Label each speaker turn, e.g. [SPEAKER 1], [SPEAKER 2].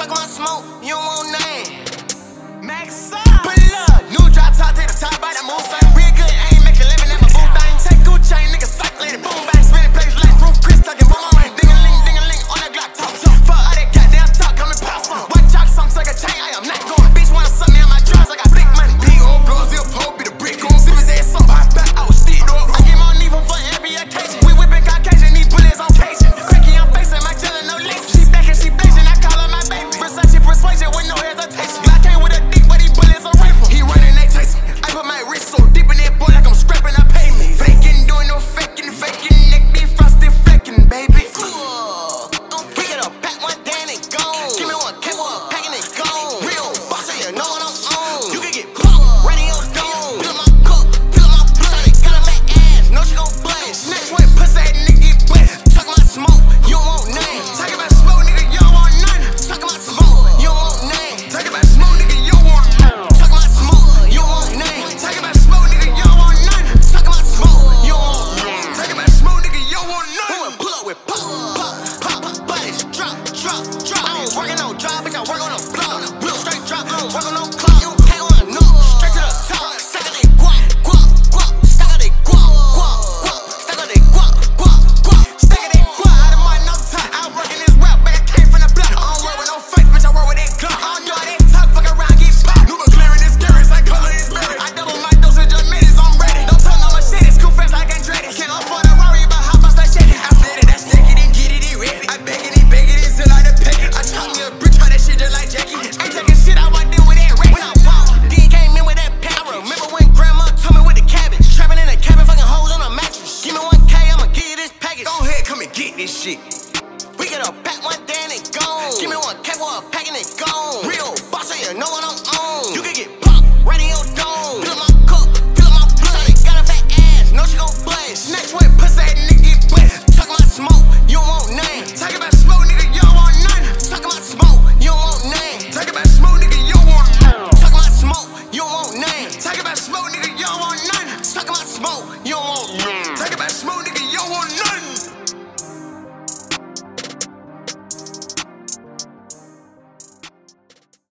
[SPEAKER 1] Fuck smoke, you don't want none.
[SPEAKER 2] Max up.
[SPEAKER 1] with power. organic.